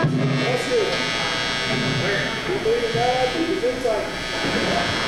That's it. Where? We believe in God, we believe in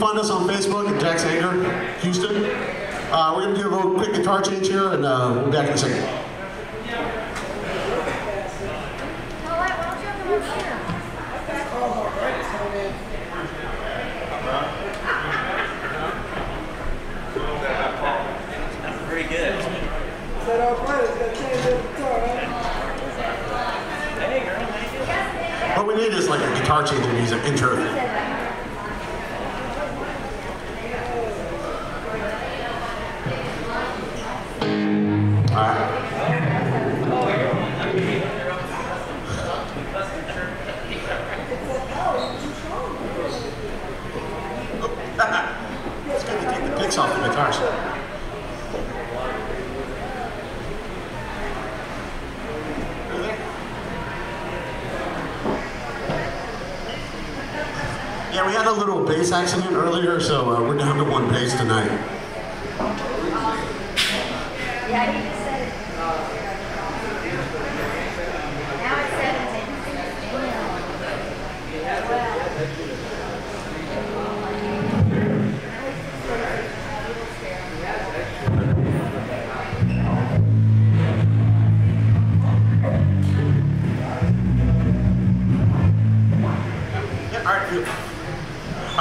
find us on Facebook at Jack's Anger, Houston. Uh, we're going to do a little quick guitar change here, and uh, we'll be back in a second. Picks off the guitars. Yeah, Yeah, we had a little bass accident earlier, so uh, we're down to one bass tonight.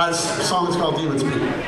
Uh, this song is called Demons Speak.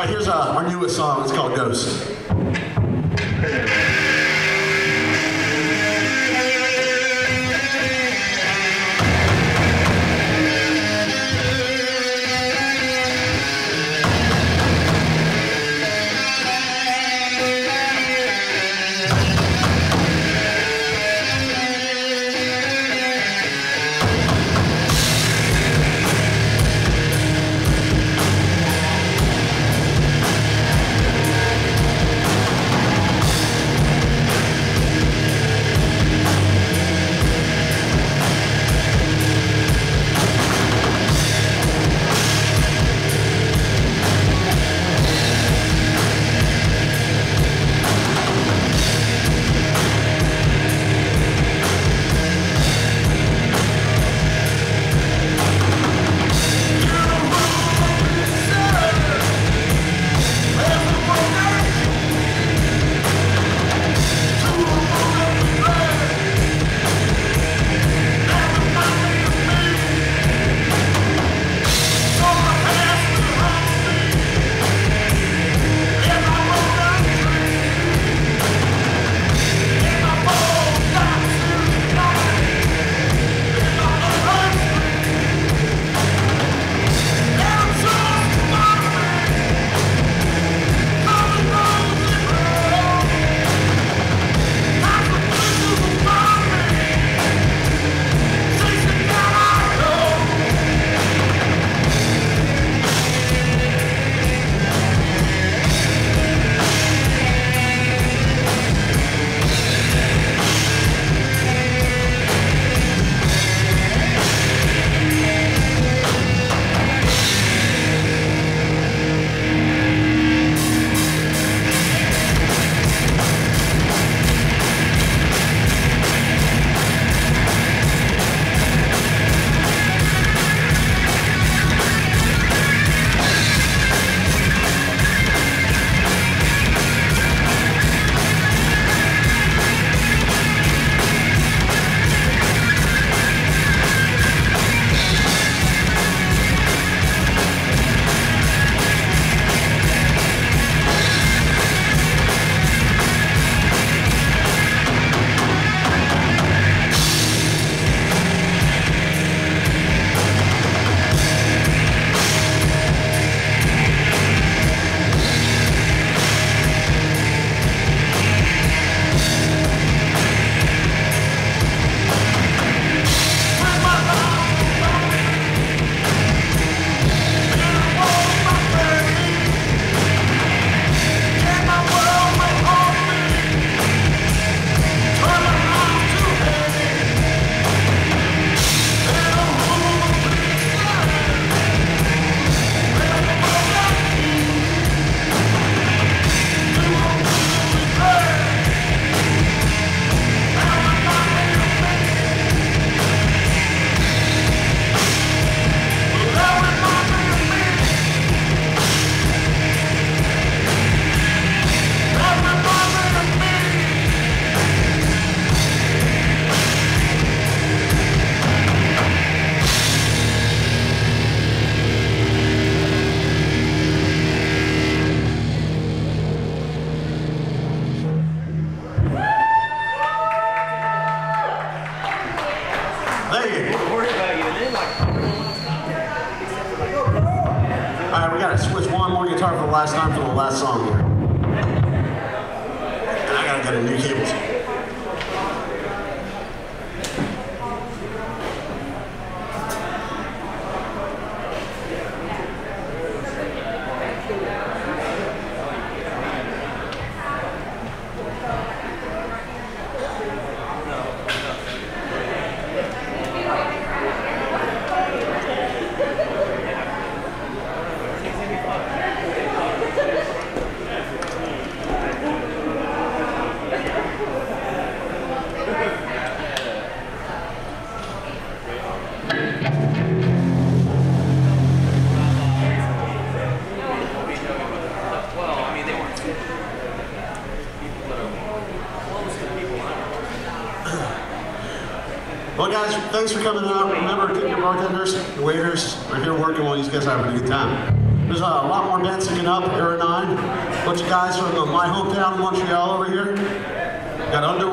All right, here's uh, our newest song. It's called Ghost. thanks for coming out. Remember, keep your bartenders, your waiters are here working while these guys are having a good time. There's a lot more dancing to up, here 9. A bunch of guys from my hometown, Montreal, over here. Got under.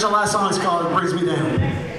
Here's our last song. It's called Brings Me Down.